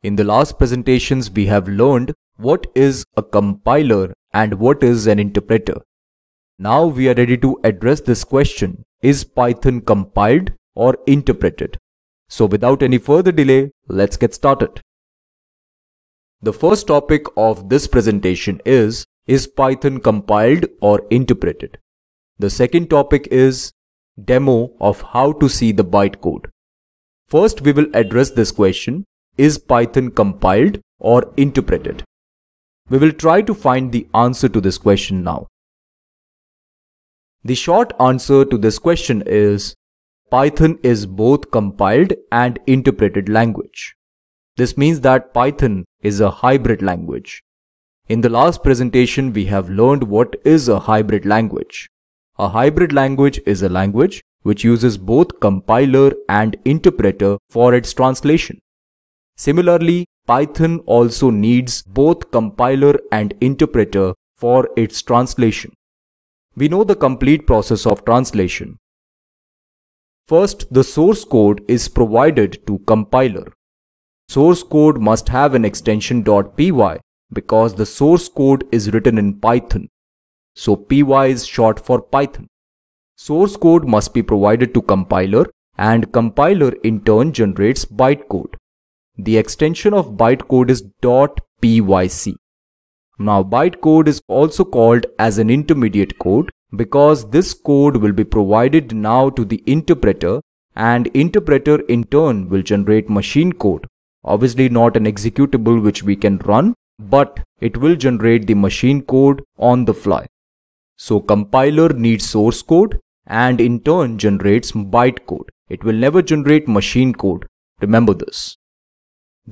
In the last presentations, we have learned what is a compiler and what is an interpreter. Now we are ready to address this question. Is Python compiled or interpreted? So without any further delay, let's get started. The first topic of this presentation is, is Python compiled or interpreted? The second topic is demo of how to see the bytecode. First, we will address this question, is Python compiled or interpreted? We will try to find the answer to this question now. The short answer to this question is Python is both compiled and interpreted language. This means that Python is a hybrid language. In the last presentation, we have learned what is a hybrid language. A hybrid language is a language which uses both compiler and interpreter for its translation. Similarly, Python also needs both compiler and interpreter for its translation. We know the complete process of translation. First, the source code is provided to compiler. Source code must have an extension .py because the source code is written in Python. So py is short for Python. Source code must be provided to compiler and compiler in turn generates bytecode. The extension of bytecode is .pyc. Now bytecode is also called as an intermediate code because this code will be provided now to the interpreter and interpreter in turn will generate machine code. Obviously not an executable which we can run, but it will generate the machine code on the fly. So compiler needs source code and in turn generates bytecode. It will never generate machine code. Remember this.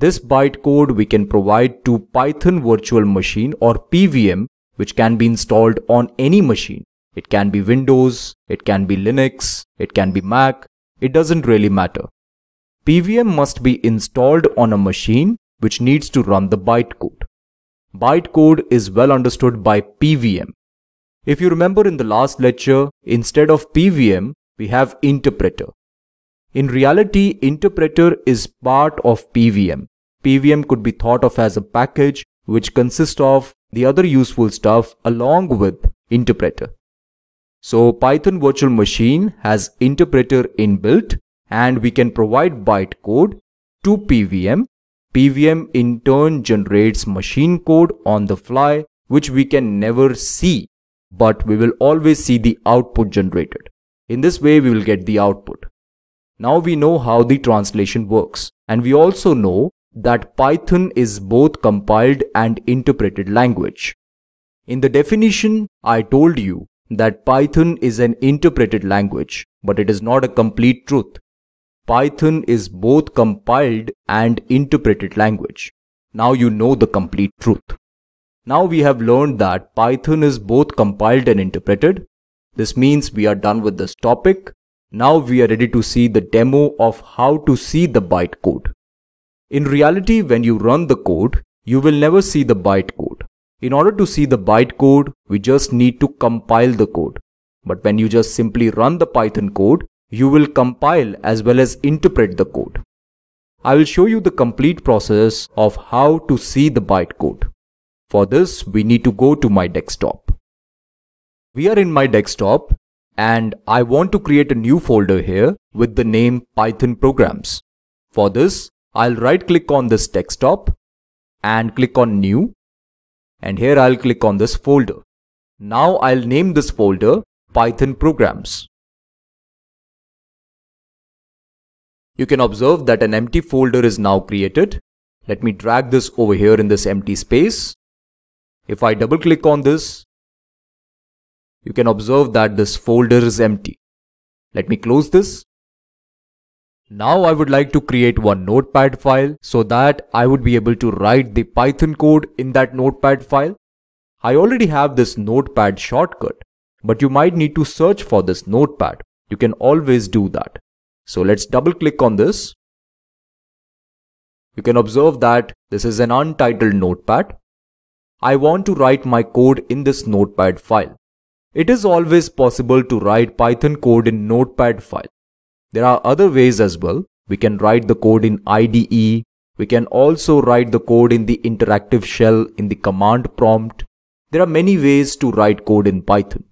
This bytecode we can provide to Python virtual machine or PVM which can be installed on any machine. It can be Windows, it can be Linux, it can be Mac, it doesn't really matter. PVM must be installed on a machine which needs to run the bytecode. Bytecode is well understood by PVM if you remember in the last lecture, instead of PVM, we have interpreter. In reality, interpreter is part of PVM. PVM could be thought of as a package which consists of the other useful stuff along with interpreter. So Python virtual machine has interpreter inbuilt and we can provide bytecode to PVM. PVM in turn generates machine code on the fly which we can never see but we will always see the output generated. In this way, we will get the output. Now we know how the translation works and we also know that Python is both compiled and interpreted language. In the definition, I told you that Python is an interpreted language, but it is not a complete truth. Python is both compiled and interpreted language. Now you know the complete truth. Now we have learned that Python is both compiled and interpreted. This means we are done with this topic. Now we are ready to see the demo of how to see the bytecode. In reality, when you run the code, you will never see the bytecode. In order to see the bytecode, we just need to compile the code. But when you just simply run the Python code, you will compile as well as interpret the code. I will show you the complete process of how to see the bytecode. For this, we need to go to my desktop. We are in my desktop and I want to create a new folder here with the name Python programs. For this, I'll right click on this desktop and click on new and here I'll click on this folder. Now I'll name this folder Python programs. You can observe that an empty folder is now created. Let me drag this over here in this empty space if I double click on this, you can observe that this folder is empty. Let me close this. Now I would like to create one notepad file so that I would be able to write the Python code in that notepad file. I already have this notepad shortcut, but you might need to search for this notepad. You can always do that. So let's double click on this. You can observe that this is an untitled notepad. I want to write my code in this notepad file. It is always possible to write Python code in notepad file. There are other ways as well. We can write the code in IDE We can also write the code in the interactive shell in the command prompt. There are many ways to write code in Python.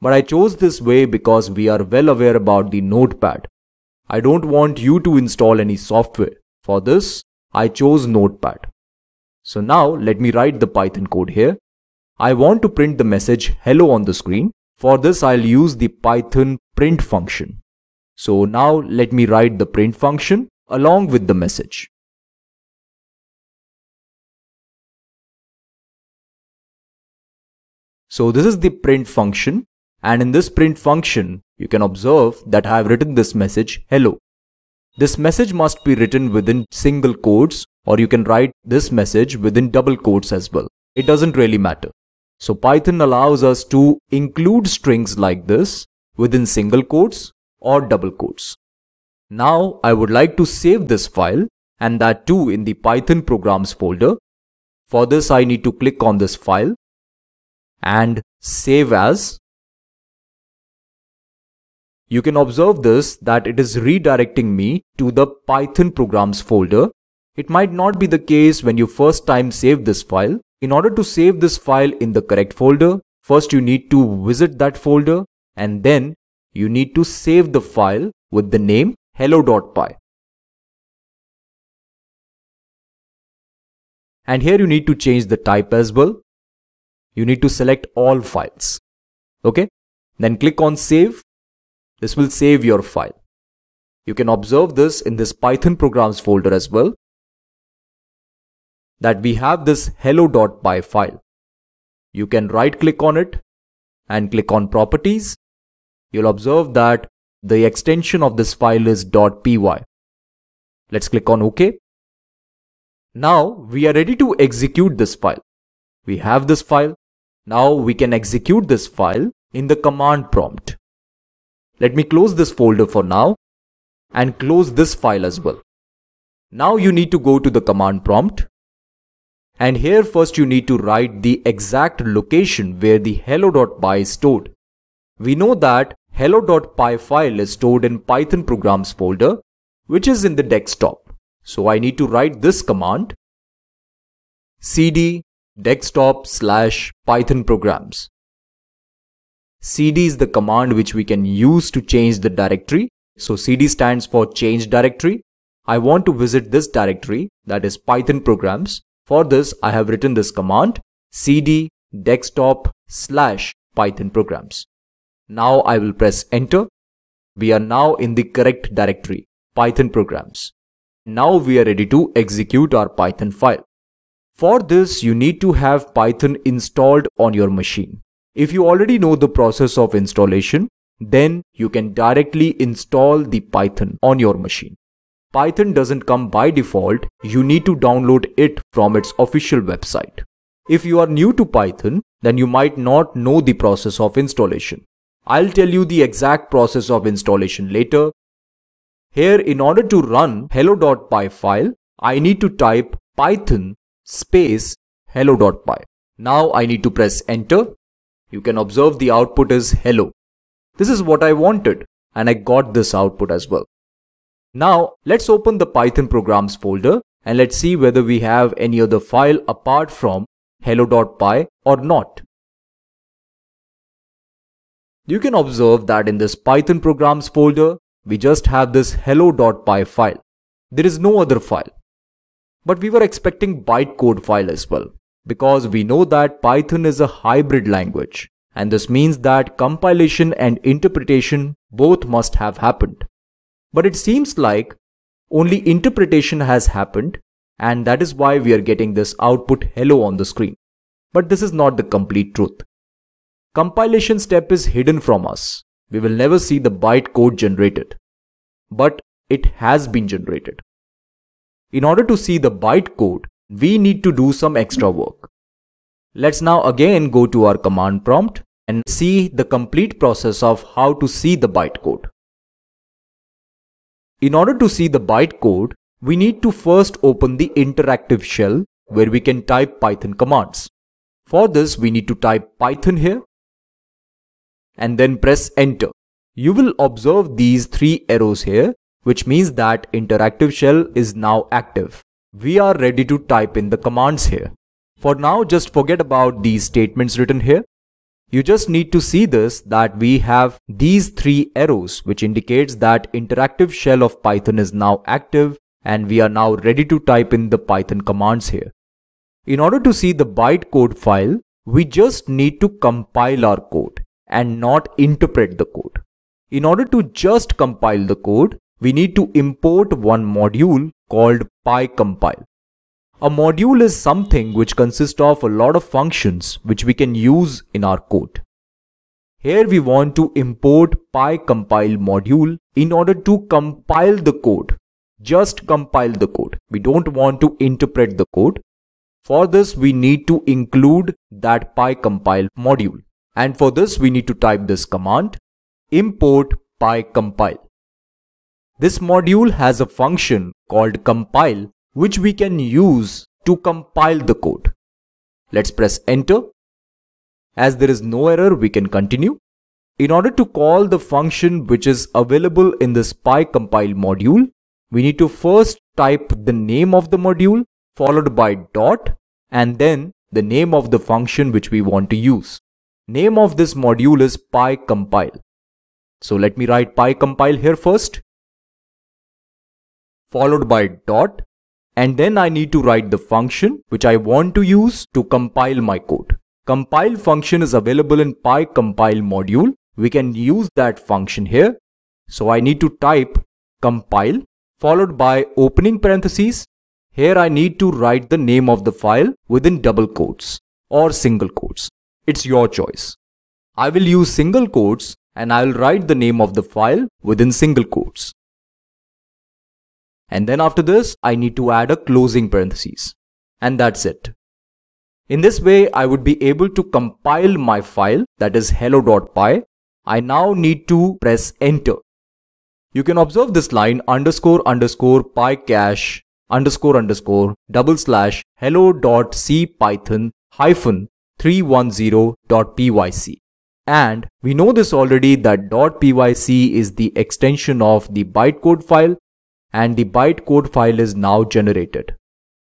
But I chose this way because we are well aware about the notepad. I don't want you to install any software. For this, I chose notepad. So now let me write the Python code here. I want to print the message hello on the screen. For this, I'll use the Python print function. So now let me write the print function along with the message. So this is the print function and in this print function, you can observe that I have written this message hello. This message must be written within single quotes or you can write this message within double quotes as well. It doesn't really matter. So Python allows us to include strings like this within single quotes or double quotes. Now I would like to save this file and that too in the Python programs folder. For this I need to click on this file and save as. You can observe this that it is redirecting me to the Python programs folder. It might not be the case when you first time save this file. In order to save this file in the correct folder, first you need to visit that folder and then you need to save the file with the name hello.py. And here you need to change the type as well you need to select all files. Okay. Then click on save. This will save your file. You can observe this in this Python programs folder as well. That we have this hello.py file. You can right click on it and click on properties. You'll observe that the extension of this file is .py. Let's click on OK. Now we are ready to execute this file. We have this file. Now we can execute this file in the command prompt. Let me close this folder for now and close this file as well. Now you need to go to the command prompt and here first you need to write the exact location where the hello.py is stored. We know that hello.py file is stored in Python programs folder which is in the desktop. So I need to write this command cd desktop slash python programs. cd is the command which we can use to change the directory. So cd stands for change directory. I want to visit this directory that is python programs. For this I have written this command cd desktop slash python programs. Now I will press enter. We are now in the correct directory python programs. Now we are ready to execute our python file. For this, you need to have Python installed on your machine. If you already know the process of installation, then you can directly install the Python on your machine. Python doesn't come by default, you need to download it from its official website. If you are new to Python, then you might not know the process of installation. I'll tell you the exact process of installation later. Here, in order to run hello.py file, I need to type python space hello.py. Now I need to press enter. You can observe the output is hello. This is what I wanted and I got this output as well. Now let's open the Python programs folder and let's see whether we have any other file apart from hello.py or not. You can observe that in this Python programs folder, we just have this hello.py file. There is no other file. But we were expecting bytecode file as well because we know that Python is a hybrid language and this means that compilation and interpretation both must have happened. But it seems like only interpretation has happened and that is why we are getting this output hello on the screen. But this is not the complete truth. Compilation step is hidden from us. We will never see the bytecode generated. But it has been generated. In order to see the bytecode, we need to do some extra work. Let's now again go to our command prompt and see the complete process of how to see the bytecode. In order to see the bytecode, we need to first open the interactive shell where we can type Python commands. For this, we need to type Python here and then press enter. You will observe these three arrows here which means that interactive shell is now active. we are ready to type in the commands here. For now, just forget about these statements written here. You just need to see this that we have these three arrows which indicates that interactive shell of Python is now active and we are now ready to type in the Python commands here. In order to see the bytecode file, we just need to compile our code and not interpret the code. In order to just compile the code, we need to import one module called pycompile. A module is something which consists of a lot of functions which we can use in our code. Here we want to import pycompile module in order to compile the code. Just compile the code. We don't want to interpret the code. For this we need to include that pycompile module. And for this we need to type this command import pycompile. This module has a function called compile which we can use to compile the code. Let's press enter. As there is no error, we can continue. In order to call the function which is available in this pycompile module, we need to first type the name of the module followed by dot and then the name of the function which we want to use. Name of this module is pycompile. So let me write pycompile here first, followed by dot, and then I need to write the function which I want to use to compile my code. Compile function is available in pycompile module. We can use that function here. So I need to type compile followed by opening parentheses. Here I need to write the name of the file within double quotes or single quotes. It's your choice. I will use single quotes and I will write the name of the file within single quotes. And then after this, I need to add a closing parenthesis. And that's it. In this way, I would be able to compile my file that is hello.py. I now need to press enter. You can observe this line underscore underscore pycache underscore underscore double slash hello.cpython hyphen 310.pyc. And we know this already that dot .pyc is the extension of the bytecode file and the bytecode file is now generated.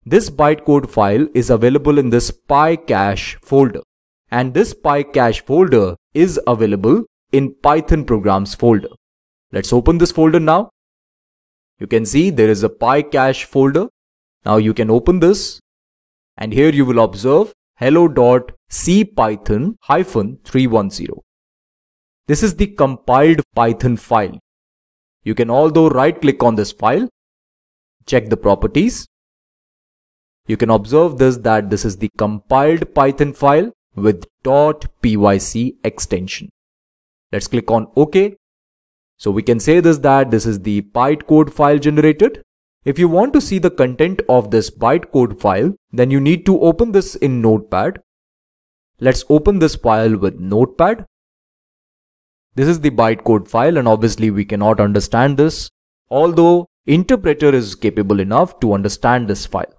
This bytecode file is available in this pycache folder and this pycache folder is available in Python programs folder. Let's open this folder now. You can see there is a pycache folder. Now you can open this and here you will observe hello.cpython-310. This is the compiled Python file. You can although right click on this file, check the properties. You can observe this that this is the compiled Python file with .pyc extension. Let's click on OK. So we can say this that this is the bytecode file generated if you want to see the content of this bytecode file, then you need to open this in Notepad. Let's open this file with Notepad. This is the bytecode file and obviously we cannot understand this, although interpreter is capable enough to understand this file.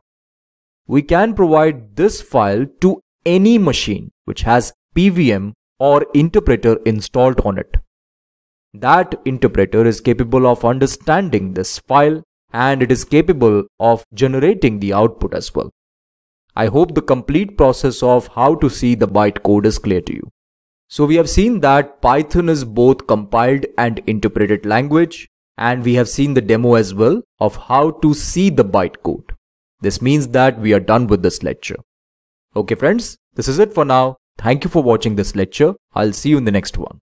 We can provide this file to any machine which has PVM or interpreter installed on it. That interpreter is capable of understanding this file and it is capable of generating the output as well. I hope the complete process of how to see the bytecode is clear to you. So we have seen that Python is both compiled and interpreted language and we have seen the demo as well of how to see the bytecode. This means that we are done with this lecture. Okay friends, this is it for now. Thank you for watching this lecture. I'll see you in the next one.